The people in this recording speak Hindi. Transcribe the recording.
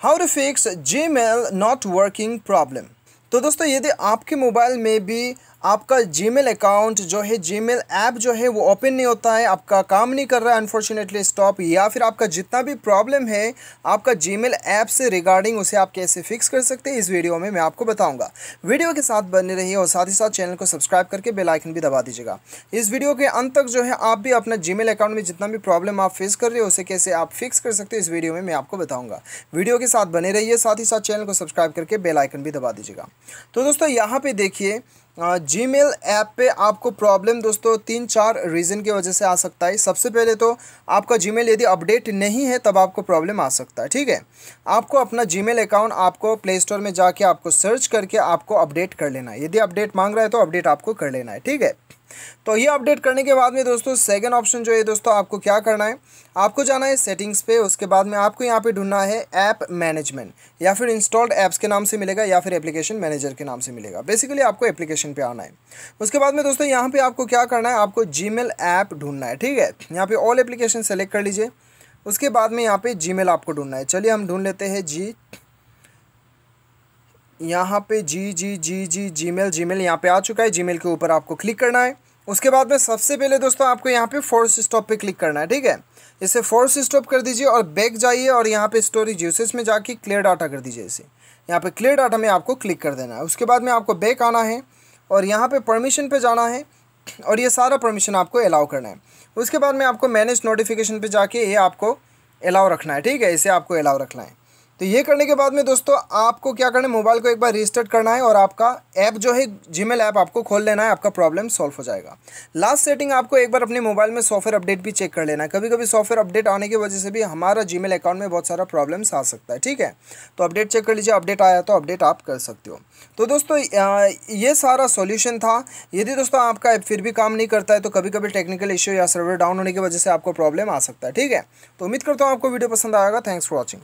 How to fix Gmail not working problem तो दोस्तों, यदि आपके मोबाइल में भी आपका जीमेल अकाउंट जो है जीमेल ऐप जो है, वो ओपन नहीं होता है, आपका काम नहीं कर रहा है अनफॉर्चुनेटली स्टॉप या फिर आपका जितना भी प्रॉब्लम है, आपका जीमेल ऐप से रिगार्डिंग उसे आप कैसे फिक्स कर सकते हैं, इस वीडियो में मैं आपको बताऊँगा। वीडियो के साथ बने रहिए और साथ ही साथ चैनल को सब्सक्राइब करके बेलाइकन भी दबा दीजिएगा। इस वीडियो के अंत तक जो है, आप भी अपना जी अकाउंट में जितना भी प्रॉब्लम आप फेस कर रहे हो, उसे कैसे आप फिक्स कर सकते हैं, इस वीडियो में मैं आपको बताऊँगा। वीडियो के साथ बने रहिए, साथ ही साथ चैनल को सब्सक्राइब करके बेलाइकन भी दबा दीजिएगा। तो दोस्तों, यहाँ पर देखिए जी मेल ऐप पे आपको प्रॉब्लम दोस्तों तीन चार रीज़न की वजह से आ सकता है। सबसे पहले तो आपका जी मेल यदि अपडेट नहीं है, तब आपको प्रॉब्लम आ सकता है, ठीक है? आपको अपना जी मेल अकाउंट आपको प्ले स्टोर में जाके आपको सर्च करके आपको अपडेट कर लेना है। यदि अपडेट मांग रहा है तो अपडेट आपको कर लेना है, ठीक है? तो ये अपडेट करने के बाद में दोस्तों सेकंड ऑप्शन जो है दोस्तों, आपको क्या करना है? आपको जाना है सेटिंग्स पे, उसके बाद में आपको यहाँ पे ढूंढना है ऐप मैनेजमेंट या फिर इंस्टॉल्ड ऐप्स के नाम से मिलेगा, या फिर एप्लीकेशन मैनेजर के नाम से मिलेगा। बेसिकली आपको एप्लीकेशन पे आना है। उसके बाद में दोस्तों, यहाँ पे आपको क्या करना है? आपको जी ऐप ढूंढना है, ठीक है? यहाँ पे ऑल एप्लीकेशन सेलेक्ट कर लीजिए। उसके बाद में यहाँ पे जी आपको ढूंढना है। चलिए हम ढूंढ लेते हैं जी यहाँ पे जी जी जी जी जी मेल जी मेल यहाँ पर आ चुका है। जी मेल के ऊपर आपको क्लिक करना है। उसके बाद में सबसे पहले दोस्तों आपको यहाँ पे फोर्स स्टॉप पे क्लिक करना है, ठीक है? इसे फोर्स स्टॉप कर दीजिए और बैक जाइए और यहाँ पे स्टोरेज यूसेज में जाके क्लियर डाटा कर दीजिए इसे। यहाँ पे क्लियर डाटा में आपको क्लिक कर देना है। उसके बाद में आपको बैक आना है और यहाँ पे परमिशन पे जाना है और ये सारा परमिशन आपको अलाउ करना है। उसके बाद में आपको मैनेज नोटिफिकेशन पे जाके ये आपको अलाउ रखना है, ठीक है? इसे आपको अलाउ रखना है। तो ये करने के बाद में दोस्तों, आपको क्या करना है? मोबाइल को एक बार रिस्टार्ट करना है और आपका ऐप जो है जीमेल ऐप आपको खोल लेना है, आपका प्रॉब्लम सॉल्व हो जाएगा। लास्ट सेटिंग आपको एक बार अपने मोबाइल में सॉफ्टवेयर अपडेट भी चेक कर लेना है। कभी कभी सॉफ्टवेयर अपडेट आने की वजह से भी हमारा जी अकाउंट में बहुत सारा प्रॉब्लम्स आ सकता है, ठीक है? तो अपडेट चेक कर लीजिए अपडेट आया तो अपडेट आप कर सकते हो। तो दोस्तों ये सारा सोल्यूशन था। यदि दोस्तों आपका ऐप फिर भी काम नहीं करता है तो कभी कभी टेक्निकल इश्यू या सर्वर डाउन होने की वजह से आपको प्रॉब्लम आ सकता है, ठीक है? तो उम्मीद करता हूँ आपको वीडियो पसंद आएगा। Thanks for watching